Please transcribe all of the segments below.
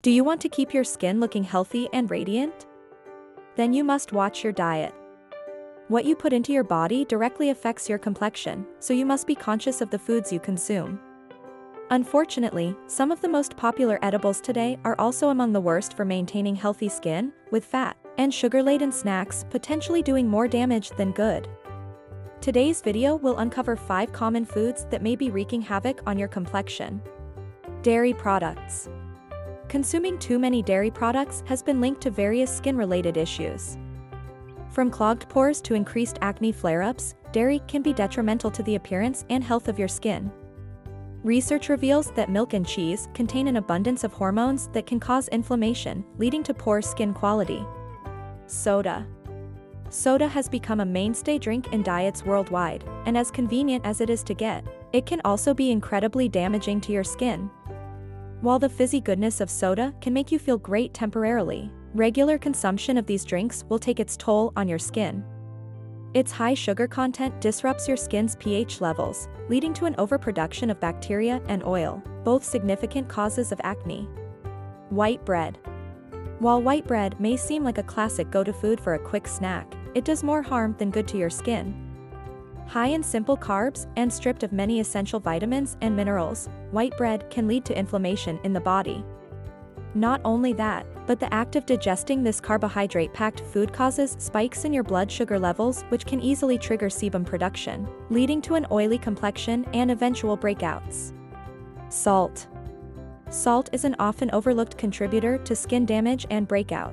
Do you want to keep your skin looking healthy and radiant? Then you must watch your diet. What you put into your body directly affects your complexion, so you must be conscious of the foods you consume. Unfortunately, some of the most popular edibles today are also among the worst for maintaining healthy skin, with fat and sugar-laden snacks potentially doing more damage than good. Today's video will uncover 5 common foods that may be wreaking havoc on your complexion. Dairy products. Consuming too many dairy products has been linked to various skin-related issues. From clogged pores to increased acne flare-ups, dairy can be detrimental to the appearance and health of your skin. Research reveals that milk and cheese contain an abundance of hormones that can cause inflammation, leading to poor skin quality. Soda. Soda has become a mainstay drink in diets worldwide, and as convenient as it is to get, it can also be incredibly damaging to your skin. While the fizzy goodness of soda can make you feel great temporarily, regular consumption of these drinks will take its toll on your skin. Its high sugar content disrupts your skin's pH levels, leading to an overproduction of bacteria and oil, both significant causes of acne. White bread. While white bread may seem like a classic go-to food for a quick snack, it does more harm than good to your skin. High in simple carbs and stripped of many essential vitamins and minerals, white bread can lead to inflammation in the body. Not only that, but the act of digesting this carbohydrate-packed food causes spikes in your blood sugar levels which can easily trigger sebum production, leading to an oily complexion and eventual breakouts. Salt. Salt is an often overlooked contributor to skin damage and breakout.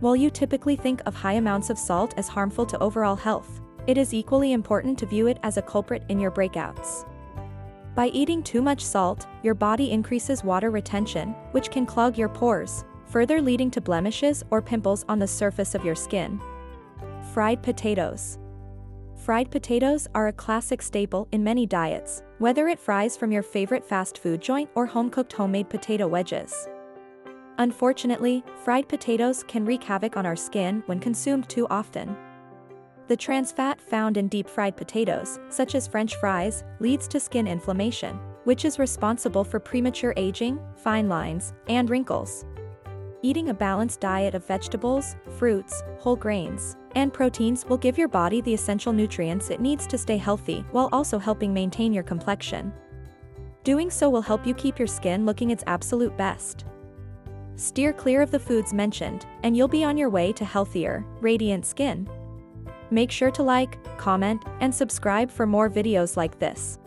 While you typically think of high amounts of salt as harmful to overall health, it is equally important to view it as a culprit in your breakouts. By eating too much salt, your body increases water retention, which can clog your pores, further leading to blemishes or pimples on the surface of your skin. Fried potatoes. Fried potatoes are a classic staple in many diets, whether it fries from your favorite fast food joint or home-cooked homemade potato wedges. Unfortunately, fried potatoes can wreak havoc on our skin when consumed too often. The trans fat found in deep-fried potatoes, such as french fries, leads to skin inflammation, which is responsible for premature aging, fine lines, and wrinkles. Eating a balanced diet of vegetables, fruits, whole grains, and proteins will give your body the essential nutrients it needs to stay healthy while also helping maintain your complexion. Doing so will help you keep your skin looking its absolute best. Steer clear of the foods mentioned, and you'll be on your way to healthier, radiant skin. Make sure to like, comment, and subscribe for more videos like this.